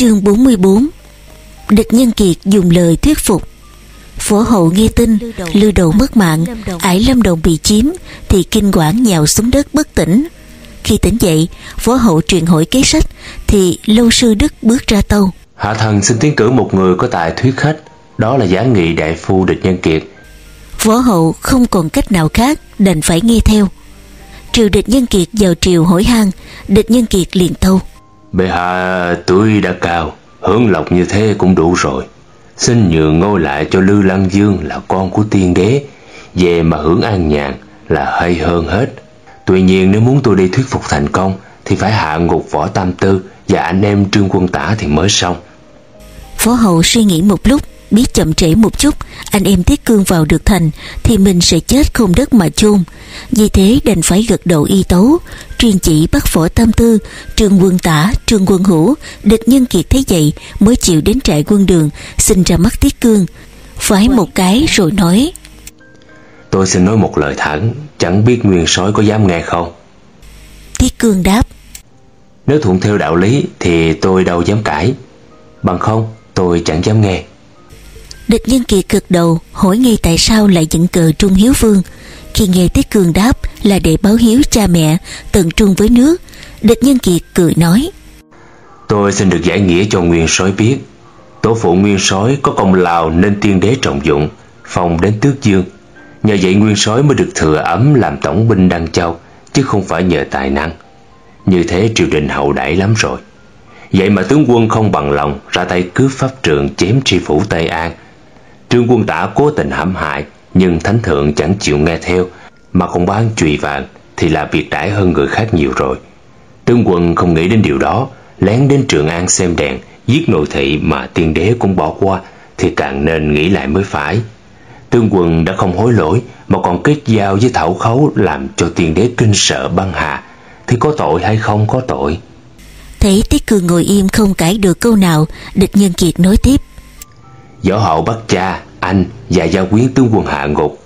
Chương 44 Địch Nhân Kiệt dùng lời thuyết phục. Phổ hậu nghe tin Lưu đầu mất mạng Ải lâm đồng bị chiếm Thì kinh quản nhào xuống đất bất tỉnh. Khi tỉnh dậy Phổ hậu truyền hỏi kế sách Thì lâu sư đức bước ra tâu Hạ thần xin tiến cử một người có tài thuyết khách Đó là giá nghị đại phu địch nhân kiệt. Phổ hậu không còn cách nào khác Đành phải nghe theo. Triều địch nhân kiệt vào triều hỏi han Địch nhân kiệt liền tâu Bệ hạ tuổi đã cao Hưởng lộc như thế cũng đủ rồi. Xin nhường ngôi lại cho Lư Lăng Dương Là con của tiên đế. Về mà hưởng an nhàn là hay hơn hết. Tuy nhiên, nếu muốn tôi đi thuyết phục thành công, Thì phải hạ ngục võ tam tư Và anh em trương quân tả thì mới xong. Phó hậu suy nghĩ một lúc biết chậm trễ một chút anh em Tiết Cương vào được thành thì mình sẽ chết không đất mà chôn. Vì thế đành phải gật đầu y tấu truyền chỉ bắt phổ tam tư trương quân tả trương quân hữu địch nhân kiệt thấy vậy mới chịu đến trại quân đường xin ra mắt Tiết Cương. Phái một cái rồi nói tôi xin nói một lời thẳng chẳng biết nguyên sói có dám nghe không? Tiết Cương đáp nếu thuận theo đạo lý thì tôi đâu dám cãi. Bằng không tôi chẳng dám nghe Địch Nhân Kiệt cực đầu hỏi ngay tại sao lại dựng cờ Trung Hiếu Vương. Khi nghe Tiết Cường đáp là để báo hiếu cha mẹ tận trung với nước, Địch Nhân Kiệt cười nói. Tôi xin được giải nghĩa cho Nguyên Sói biết. Tổ phụ Nguyên Sói có công lao nên tiên đế trọng dụng, phòng đến tước dương. Nhờ vậy Nguyên Sói mới được thừa ấm làm tổng binh Đăng Châu, chứ không phải nhờ tài năng. Như thế triều đình hậu đãi lắm rồi. Vậy mà tướng quân không bằng lòng ra tay cướp pháp trường chém tri phủ Tây An, Trương quân tả cố tình hãm hại, Nhưng thánh thượng chẳng chịu nghe theo, Mà còn ban trùy vàng Thì là việc đãi hơn người khác nhiều rồi. Tướng quân không nghĩ đến điều đó, Lén đến Trường An xem đèn, Giết nội thị mà tiên đế cũng bỏ qua, Thì càng nên nghĩ lại mới phải. Tương quân đã không hối lỗi, Mà còn kết giao với thảo khấu Làm cho tiên đế kinh sợ băng hà. Thì có tội hay không có tội? Thấy Tiết Cương ngồi im không cãi được câu nào, Địch Nhân Kiệt nói tiếp. Võ hậu bắt cha, anh và gia quyến tướng quân hạ ngục.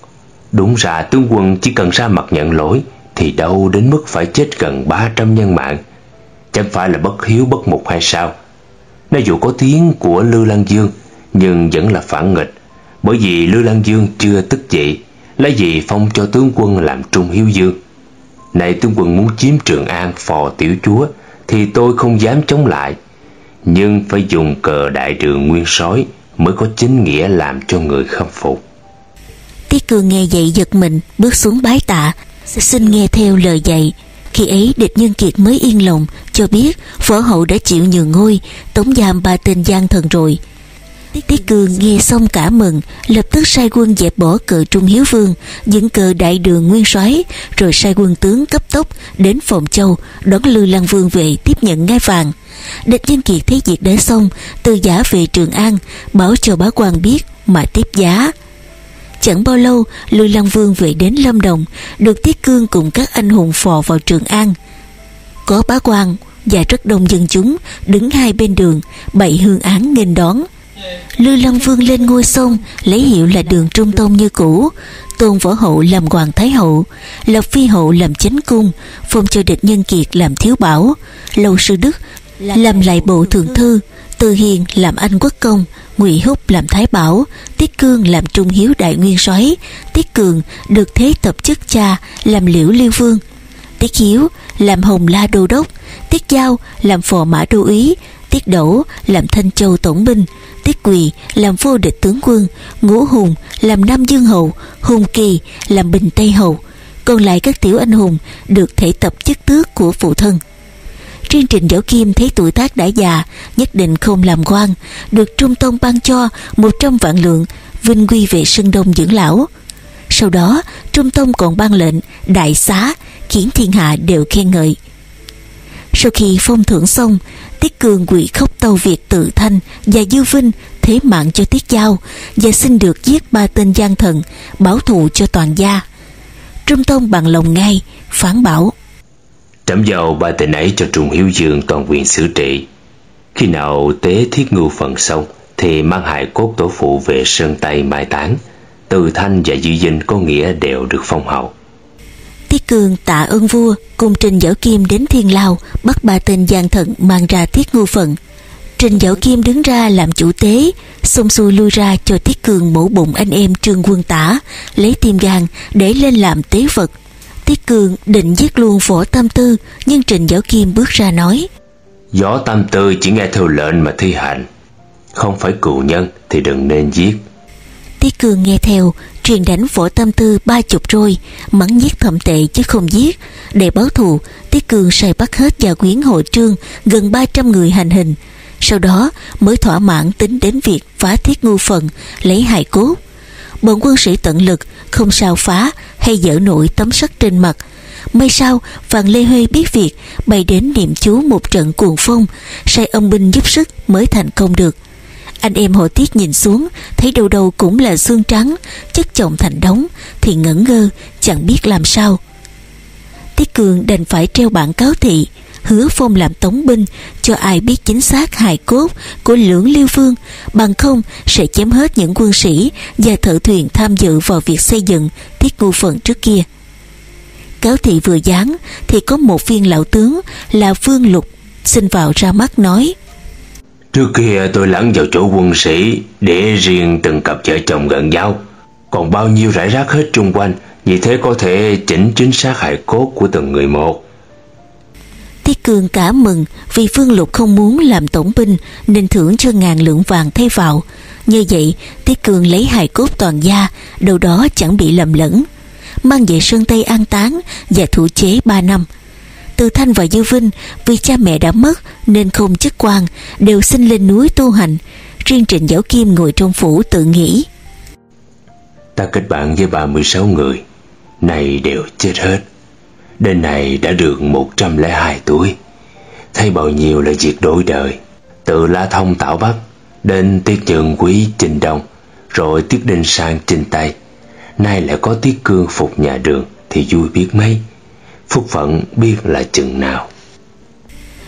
Đúng ra tướng quân chỉ cần ra mặt nhận lỗi Thì đâu đến mức phải chết gần 300 nhân mạng. Chẳng phải là bất hiếu bất mục hay sao? Nó dù có tiếng của Lưu Lan Dương Nhưng vẫn là phản nghịch. Bởi vì Lưu Lan Dương chưa tức dậy Lấy gì phong cho tướng quân làm trung hiếu dương? Này tướng quân muốn chiếm Trường An phò tiểu chúa Thì tôi không dám chống lại. Nhưng phải dùng cờ đại trường nguyên sói mới có chính nghĩa làm cho người khâm phục. Tiết Cương nghe vậy giật mình, bước xuống bái tạ, xin nghe theo lời dạy. Khi ấy địch nhân kiệt mới yên lòng, cho biết phở hậu đã chịu nhường ngôi, tống giam ba tên gian thần rồi. Tiết Cương nghe xong cả mừng, lập tức sai quân dẹp bỏ cờ Trung Hiếu Vương, dựng cờ đại đường nguyên soái, rồi sai quân tướng cấp tốc đến Phòng Châu đón Lư Lăng Vương về tiếp nhận ngai vàng. Địch Nhân Kiệt thấy việc đã xong, từ giả về Trường An, bảo cho bá quan biết mà tiếp giá. Chẳng bao lâu, Lư Lăng Vương về đến Lâm Đồng, được Tiết Cương cùng các anh hùng phò vào Trường An. Có bá quan và rất đông dân chúng đứng hai bên đường, bày hương án nghênh đón. Lư Lăng Vương lên ngôi sông lấy hiệu là đường Trung tôn như cũ, tôn võ hậu làm hoàng thái hậu, lập phi hậu làm chánh cung, phong cho địch nhân kiệt làm thiếu bảo, lâu sư đức làm lại bộ thượng thư, Từ Hiền làm anh quốc công, Ngụy Húc làm thái bảo, Tiết Cương làm trung hiếu đại nguyên soái, Tiết Cường được thế tập chức cha làm liễu liêu vương, Tiết Hiếu làm hồng la đô đốc, Tiết Giao làm phò mã đô úy, Tiết Đỗ làm Thanh Châu Tổng binh, Tiết Quỳ làm vô địch tướng quân, Ngũ Hùng làm Nam Dương Hầu, Hùng Kỳ làm Bình Tây Hầu. Còn lại các tiểu anh hùng được thể tập chức tước của phụ thân. Riêng Trình Dẫu Kim thấy tuổi tác đã già, nhất định không làm quan, được Trung Tông ban cho 100 vạn lượng, vinh quy về Sơn Đông dưỡng lão. Sau đó, Trung Tông còn ban lệnh đại xá, khiến thiên hạ đều khen ngợi. Sau khi phong thưởng xong, Tiết Cường quỷ khóc tâu việc tự thanh và Dư Vinh thế mạng cho Tiết Giao và xin được giết ba tên gian thần, bảo thù cho toàn gia. Trung Tông bằng lòng ngay, phán bảo. Trẫm giao ba tên ấy cho Trung Hiếu Dương toàn quyền xử trị. Khi nào tế thiết ngưu phần xong, thì mang hài cốt tổ phụ về Sơn Tây mai táng. Từ Thanh và Dư Dinh có nghĩa đều được phong hậu. Tiết Cường tạ ơn vua, cùng Trình Dở Kim đến Thiên Lao, bắt ba tên gian thận mang ra tiết ngưu phận. Trình Dở Kim đứng ra làm chủ tế, Xông xui lui ra cho Tiết Cường mổ bụng anh em Trương Quân Tả, Lấy tim gan để lên làm tế vật Tiết Cường định giết luôn Võ Tam Tư, Nhưng Trình Dở Kim bước ra nói, Võ Tam Tư chỉ nghe theo lệnh mà thi hành, Không phải cựu nhân thì đừng nên giết Tiết Cương nghe theo, truyền đánh võ tâm tư ba chục rồi, mắng giết thậm tệ chứ không giết. Để báo thù tiết Cương sai bắt hết gia quyến hội trương, gần 300 người hành hình. Sau đó, mới thỏa mãn tính đến việc phá thiết ngu phần, lấy hài cốt. Bọn quân sĩ tận lực, không sao phá hay dỡ nổi tấm sắt trên mặt. May sao Phan Lê Huê biết việc, bày đến niệm chú một trận cuồng phong, sai ông binh giúp sức mới thành công được anh em họ tiết nhìn xuống, Thấy đầu đầu cũng là xương trắng, Chất chồng thành đống, Thì ngẩn ngơ, chẳng biết làm sao. Tiết Cường đành phải treo bản cáo thị, Hứa phong làm tống binh, Cho ai biết chính xác hài cốt Của lưỡng liêu vương, Bằng không sẽ chém hết những quân sĩ Và thợ thuyền tham dự vào việc xây dựng Tiết ngu phận trước kia. Cáo thị vừa dán Thì có một viên lão tướng Là Vương Lục Xin vào ra mắt nói Trước kia tôi lẫn vào chỗ quân sĩ để riêng từng cặp vợ chồng gần nhau. Còn bao nhiêu rải rác hết chung quanh, vì thế có thể chỉnh chính xác hài cốt của từng người một. Tiết Cương cả mừng vì Phương Lục không muốn làm tổng binh nên thưởng cho ngàn lượng vàng thay vào. Như vậy, Tiết Cương lấy hài cốt toàn gia, đâu đó chẳng bị lầm lẫn. Mang về Sơn Tây an táng và thủ chế 3 năm. Từ Thanh và Dư Vinh vì cha mẹ đã mất nên không chức quan, đều xin lên núi tu hành. Riêng Trịnh Giáo Kim ngồi trong phủ tự nghĩ. Ta kết bạn với 36 người, này đều chết hết. Đến này đã được 102 tuổi. Thấy bao nhiêu là việc đổi đời. Từ La Thông Tạo Bắc đến Tiết Nhượng Quý Trình Đông, rồi Tiết Đinh Sang Trình Tây. Nay lại có Tiết Cương phục nhà đường thì vui biết mấy phúc phận biết là chừng nào.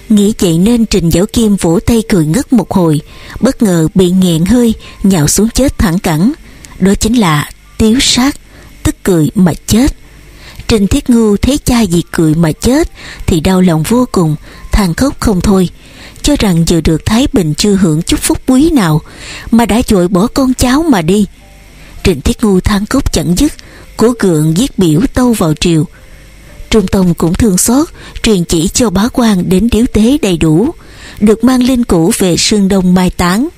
Nghĩ vậy nên Trình Dảo Kim vỗ tay cười ngất một hồi, Bất ngờ bị nghẹn hơi, Nhào xuống chết thẳng cẳng. Đó chính là tiếu sát, Tức cười mà chết. Trình Thiết ngưu thấy cha gì cười mà chết Thì đau lòng vô cùng, than khóc không thôi. Cho rằng vừa được Thái Bình chưa hưởng chút phúc quý nào, Mà đã dội bỏ con cháu mà đi. Trình Thiết ngưu than khóc chẳng dứt, Cố gượng viết biểu tâu vào triều Trung Tông cũng thương xót, truyền chỉ cho bá quan đến điếu tế đầy đủ, được mang linh cũ về sương đông mai táng.